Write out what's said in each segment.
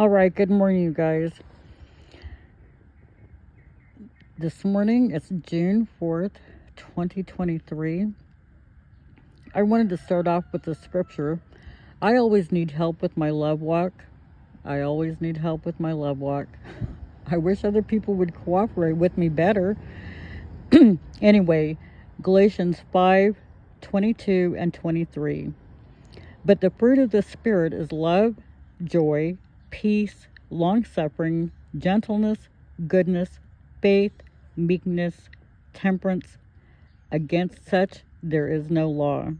All right, good morning, you guys. This morning, it's June 4th, 2023. I wanted to start off with the scripture. I always need help with my love walk. I always need help with my love walk. I wish other people would cooperate with me better. anyway, Galatians 5 22 and 23. But the fruit of the Spirit is love, joy, peace, long suffering, gentleness, goodness, faith, meekness, temperance. Against such there is no law.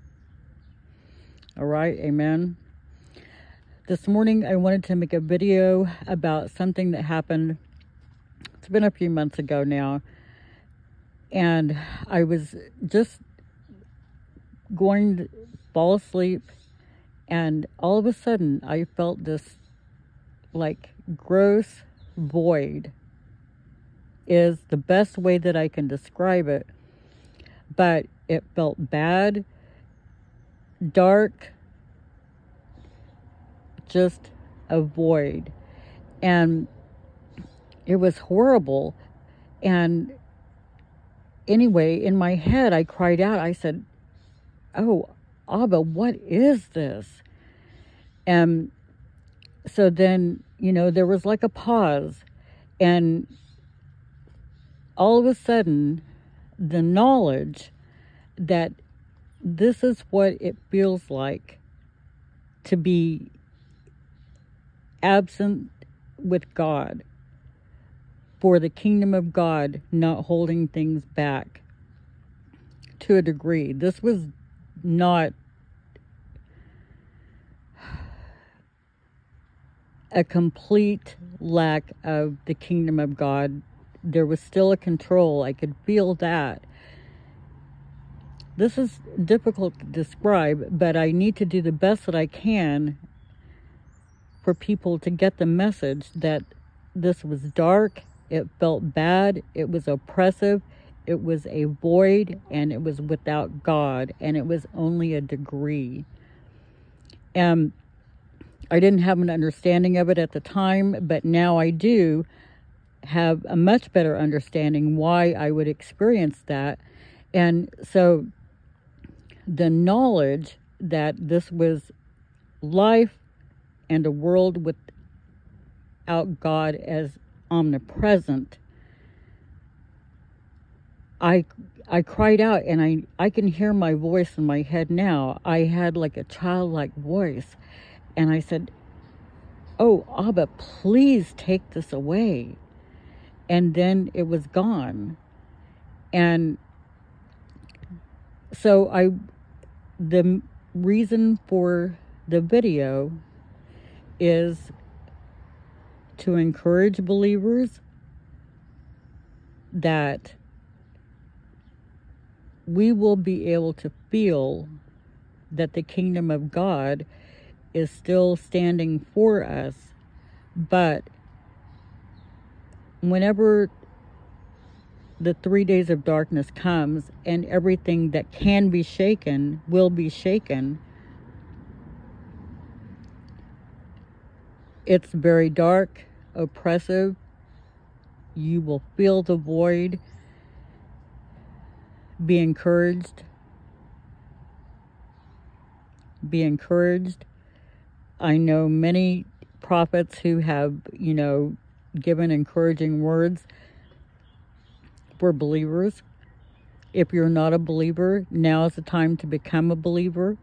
All right, amen. This morning I wanted to make a video about something that happened. It's been a few months ago now. And I was just going to fall asleep and all of a sudden I felt this like gross void is the best way that I can describe it. But it felt bad, dark, just a void. And it was horrible. And anyway, in my head, I cried out. I said, Oh, Abba, what is this? And so then, you know, there was like a pause. And all of a sudden, the knowledge that this is what it feels like to be absent with God, for the kingdom of God not holding things back to a degree. This was not a complete lack of the kingdom of God. There was still a control. I could feel that. This is difficult to describe, but I need to do the best that I can for people to get the message that this was dark, it felt bad, it was oppressive, it was a void, and it was without God, and it was only a degree. And I didn't have an understanding of it at the time, but now I do have a much better understanding why I would experience that. And so the knowledge that this was life and a world without God as omnipresent, I I cried out and I I can hear my voice in my head now. I had like a childlike voice and I said, Oh, Abba, please take this away. And then it was gone. And so I, the reason for the video is to encourage believers that we will be able to feel that the kingdom of God is still standing for us, but whenever the three days of darkness comes and everything that can be shaken will be shaken, it's very dark, oppressive. You will feel the void. Be encouraged. Be encouraged. I know many prophets who have, you know, given encouraging words for believers. If you're not a believer, now is the time to become a believer.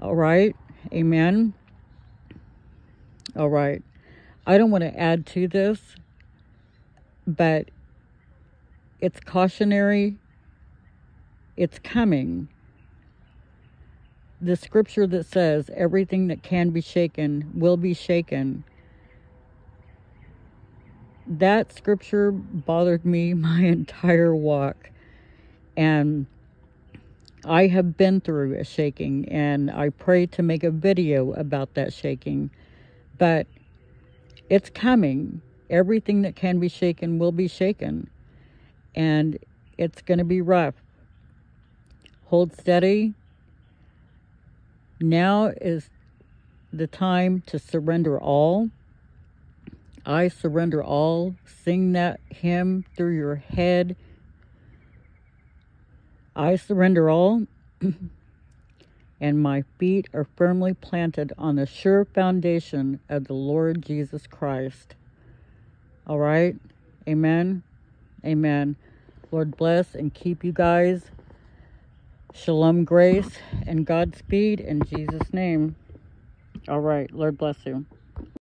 All right. Amen. All right. I don't want to add to this, but it's cautionary. It's coming the scripture that says everything that can be shaken will be shaken. That scripture bothered me my entire walk. And I have been through a shaking and I pray to make a video about that shaking. But it's coming. Everything that can be shaken will be shaken. And it's going to be rough. Hold steady now is the time to surrender all. I surrender all. Sing that hymn through your head. I surrender all. and my feet are firmly planted on the sure foundation of the Lord Jesus Christ. All right? Amen. Amen. Lord bless and keep you guys. Shalom, grace, and Godspeed in Jesus' name. All right. Lord bless you.